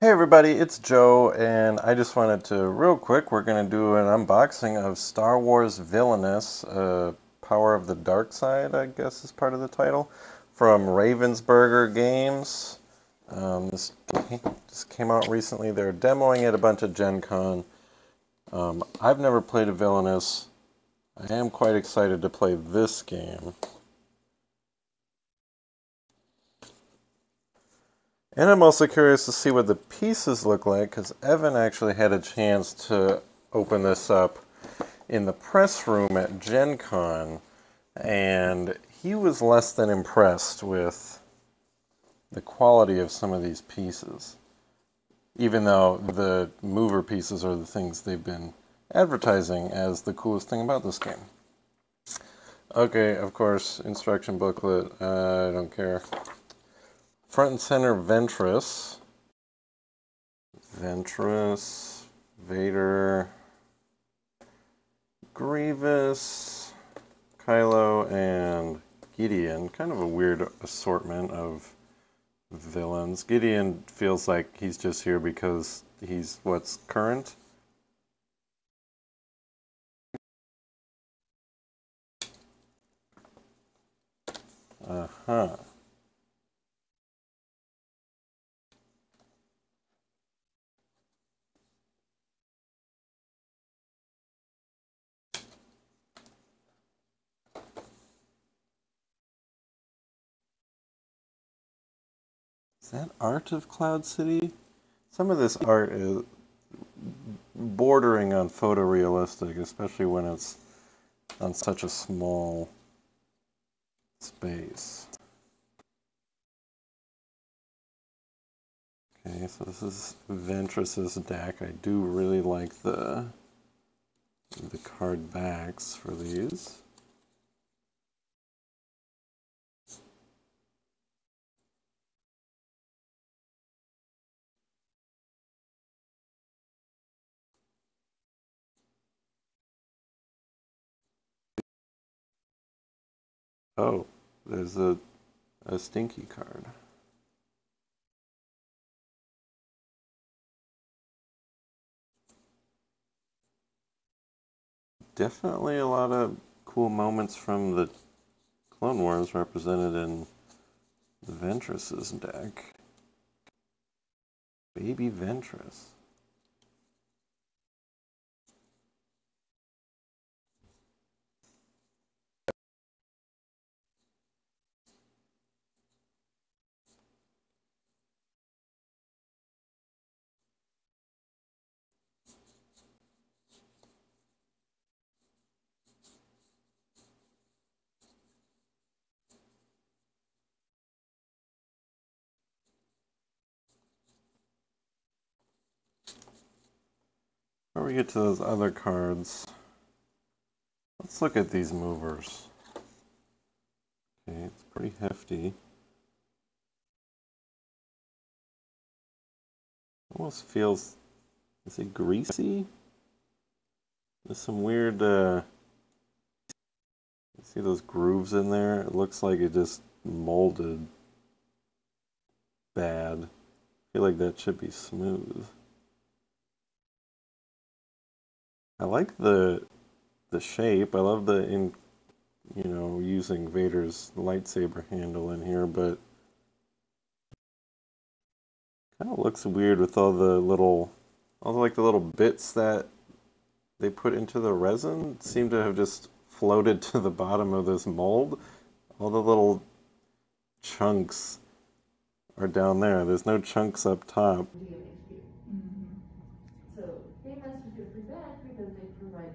Hey everybody, it's Joe, and I just wanted to, real quick, we're going to do an unboxing of Star Wars Villainous, uh, Power of the Dark Side, I guess is part of the title, from Ravensburger Games. Um, this just came out recently. They're demoing it a bunch of Gen Con. Um, I've never played a Villainous. I am quite excited to play this game. And I'm also curious to see what the pieces look like because Evan actually had a chance to open this up in the press room at Gen Con and he was less than impressed with the quality of some of these pieces. Even though the mover pieces are the things they've been advertising as the coolest thing about this game. Okay, of course, instruction booklet, uh, I don't care. Front and center Ventress. Ventress, Vader, Grievous, Kylo, and Gideon. Kind of a weird assortment of villains. Gideon feels like he's just here because he's what's current. Uh-huh. That art of Cloud City? Some of this art is bordering on photorealistic, especially when it's on such a small space. Okay, so this is Ventress's deck. I do really like the the card backs for these. Oh, there's a, a stinky card. Definitely a lot of cool moments from the Clone Wars represented in the Ventress's deck. Baby Ventress. Before we get to those other cards, let's look at these movers. Okay, it's pretty hefty. Almost feels, is it greasy? There's some weird, uh, see those grooves in there? It looks like it just molded bad. I feel like that should be smooth. I like the the shape. I love the in you know using Vader's lightsaber handle in here, but kind of looks weird with all the little all like the little bits that they put into the resin seem to have just floated to the bottom of this mold. All the little chunks are down there. There's no chunks up top. Because they provide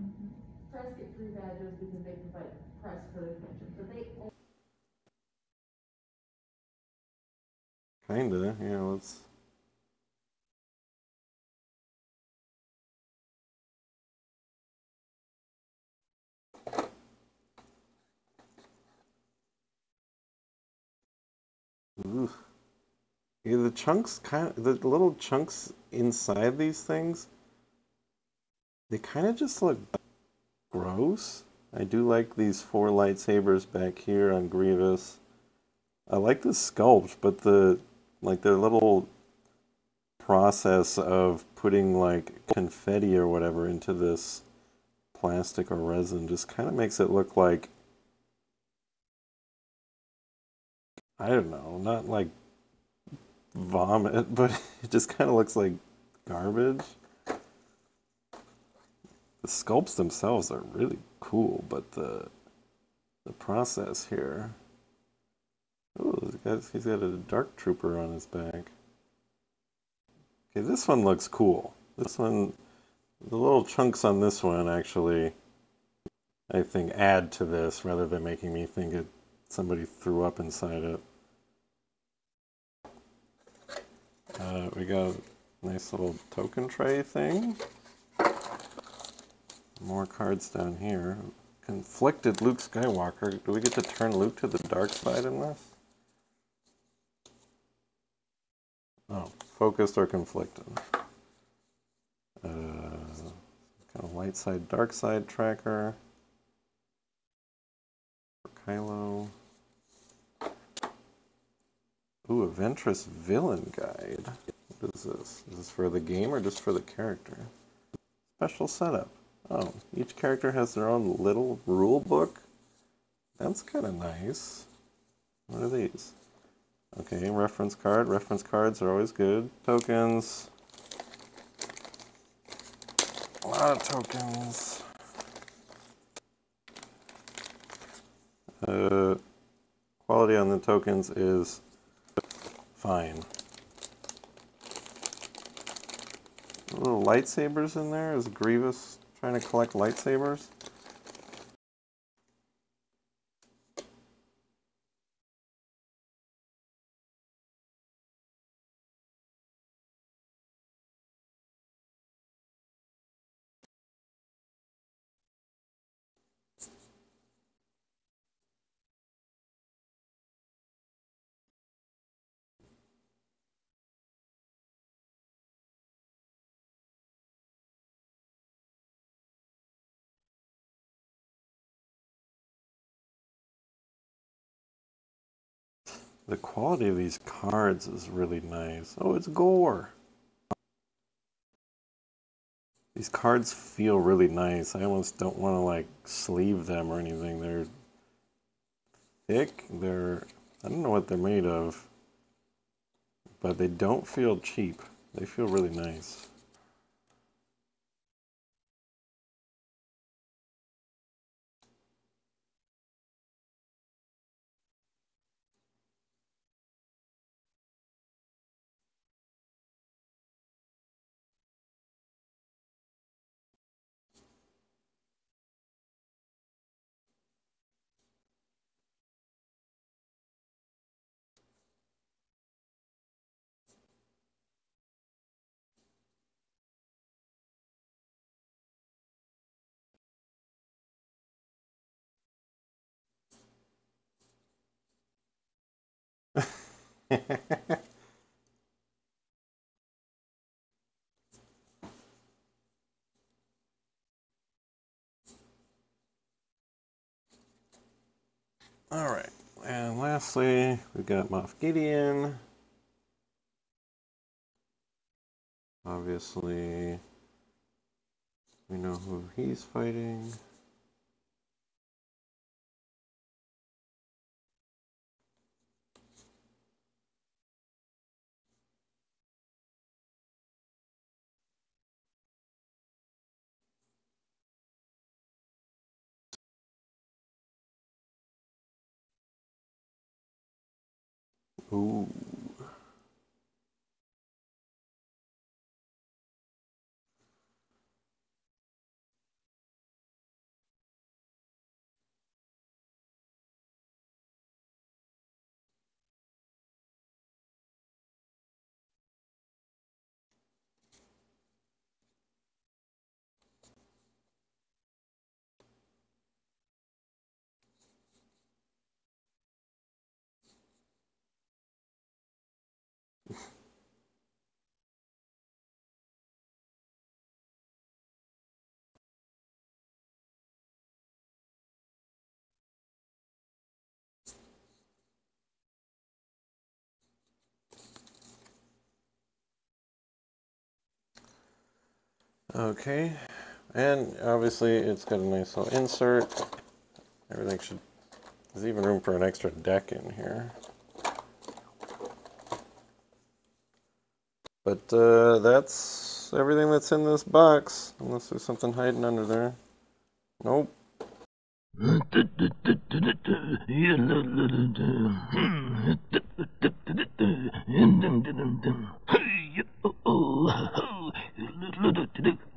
mm-hmm. press get free badges because they provide press for the convention, but they. Kinda, yeah, let's. Ooh. Yeah, the chunks kind of, the little chunks inside these things, they kind of just look gross. I do like these four lightsabers back here on Grievous. I like the sculpt, but the like their little process of putting like confetti or whatever into this plastic or resin just kind of makes it look like I don't know, not like vomit, but it just kind of looks like garbage. The sculpts themselves are really cool, but the the process here. Oh, he's got a dark trooper on his back. Okay, this one looks cool. This one, the little chunks on this one actually, I think, add to this rather than making me think it somebody threw up inside it. Uh, we got a nice little token tray thing. More cards down here. Conflicted Luke Skywalker. Do we get to turn Luke to the dark side in this? Oh, focused or conflicted. Uh, kind of light side, dark side tracker. For Kylo. Ooh, a Ventress villain guide. What is this? Is this for the game or just for the character? Special setup. Oh, each character has their own little rule book? That's kind of nice. What are these? Okay, reference card. Reference cards are always good. Tokens. A lot of tokens. Uh, quality on the tokens is fine. Little lightsabers in there. Is Grievous trying to collect lightsabers? The quality of these cards is really nice. Oh, it's gore. These cards feel really nice. I almost don't want to like sleeve them or anything. They're thick. They're, I don't know what they're made of, but they don't feel cheap. They feel really nice. All right, and lastly, we've got Moff Gideon. Obviously, we know who he's fighting. Ooh. Okay, and obviously it's got a nice little insert. Everything should, there's even room for an extra deck in here. But uh, that's everything that's in this box, unless there's something hiding under there. Nope. do, do, do, do.